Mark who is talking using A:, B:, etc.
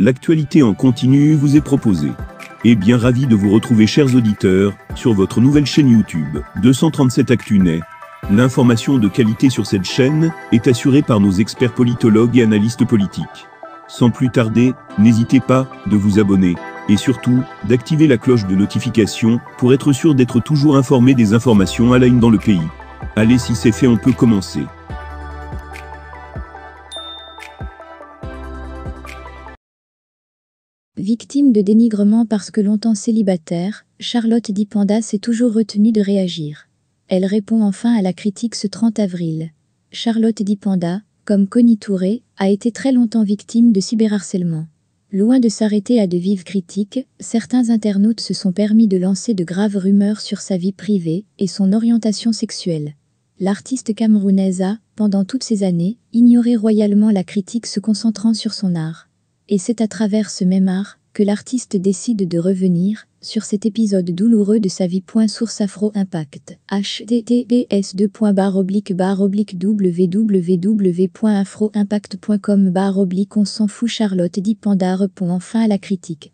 A: L'actualité en continu vous est proposée. Et bien ravi de vous retrouver chers auditeurs, sur votre nouvelle chaîne YouTube, 237 ActuNet. L'information de qualité sur cette chaîne est assurée par nos experts politologues et analystes politiques. Sans plus tarder, n'hésitez pas de vous abonner et surtout d'activer la cloche de notification pour être sûr d'être toujours informé des informations à la une dans le pays. Allez, si c'est fait, on peut commencer.
B: Victime de dénigrement parce que longtemps célibataire, Charlotte Dipanda s'est toujours retenue de réagir. Elle répond enfin à la critique ce 30 avril. Charlotte Dipanda, comme Connie Touré, a été très longtemps victime de cyberharcèlement. Loin de s'arrêter à de vives critiques, certains internautes se sont permis de lancer de graves rumeurs sur sa vie privée et son orientation sexuelle. L'artiste camerounaise a, pendant toutes ces années, ignoré royalement la critique se concentrant sur son art. Et c'est à travers ce même art que l'artiste décide de revenir sur cet épisode douloureux de sa vie. Source Afro Impact. https www.afroimpact.com on s'en fout Charlotte Dipanda répond enfin à la critique.